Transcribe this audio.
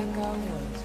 Mango